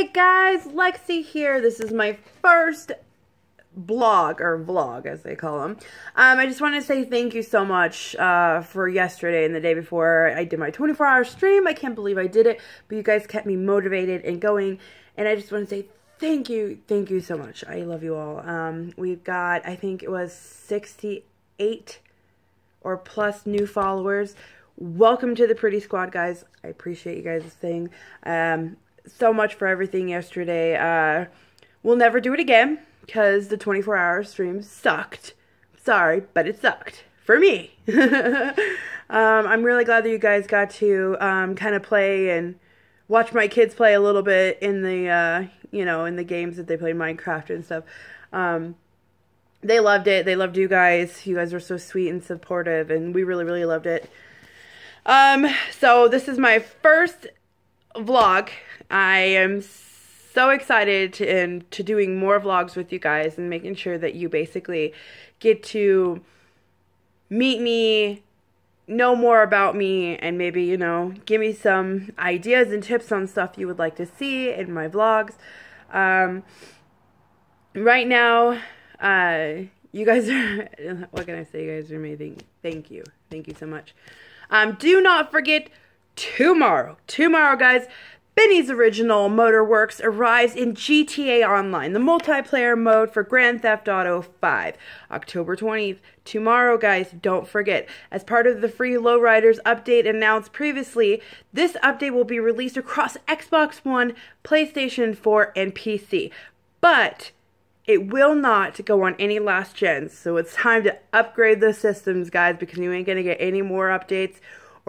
Hey guys, Lexi here. This is my first blog, or vlog as they call them. Um, I just want to say thank you so much uh, for yesterday and the day before I did my 24 hour stream. I can't believe I did it, but you guys kept me motivated and going. And I just want to say thank you, thank you so much. I love you all. Um, we've got, I think it was 68 or plus new followers. Welcome to the Pretty Squad, guys. I appreciate you guys saying um, so much for everything yesterday. Uh, we'll never do it again because the 24 hour stream sucked. Sorry, but it sucked for me. um, I'm really glad that you guys got to um, kind of play and watch my kids play a little bit in the, uh, you know, in the games that they play Minecraft and stuff. Um, they loved it. They loved you guys. You guys were so sweet and supportive, and we really, really loved it. Um, so this is my first vlog. I am so excited to, and to doing more vlogs with you guys and making sure that you basically get to meet me, know more about me, and maybe, you know, give me some ideas and tips on stuff you would like to see in my vlogs. Um, right now, uh, you guys are, what can I say? You guys are amazing. Thank you. Thank you so much. Um, do not forget tomorrow. Tomorrow, guys, Benny's Original Motorworks arrives in GTA Online, the multiplayer mode for Grand Theft Auto 5, October 20th. Tomorrow, guys, don't forget, as part of the free Lowriders update announced previously, this update will be released across Xbox One, PlayStation 4, and PC. But it will not go on any last gens, so it's time to upgrade the systems, guys, because you ain't going to get any more updates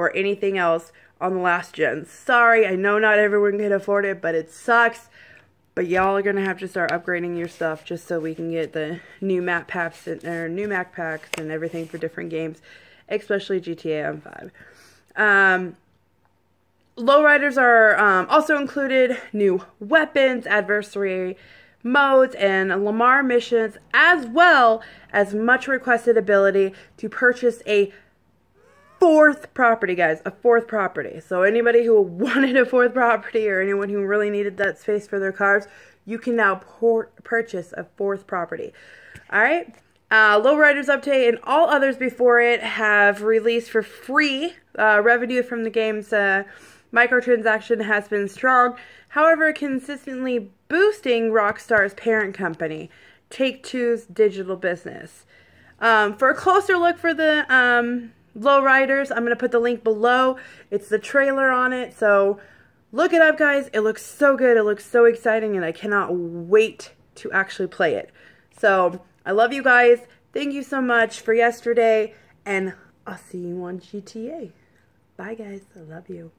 or anything else on the last gen. Sorry, I know not everyone can afford it, but it sucks. But y'all are gonna have to start upgrading your stuff just so we can get the new map packs and or new map packs and everything for different games, especially GTA M5. Um, lowriders are um, also included new weapons, adversary modes, and Lamar missions, as well as much requested ability to purchase a fourth property, guys. A fourth property. So anybody who wanted a fourth property or anyone who really needed that space for their cars, you can now purchase a fourth property. All right. Uh, Lowriders Update and all others before it have released for free. Uh, revenue from the game's uh, microtransaction has been strong. However, consistently boosting Rockstar's parent company, Take-Two's digital business. Um, for a closer look for the um, Lowriders. I'm going to put the link below. It's the trailer on it, so look it up, guys. It looks so good. It looks so exciting, and I cannot wait to actually play it. So, I love you guys. Thank you so much for yesterday, and I'll see you on GTA. Bye, guys. I love you.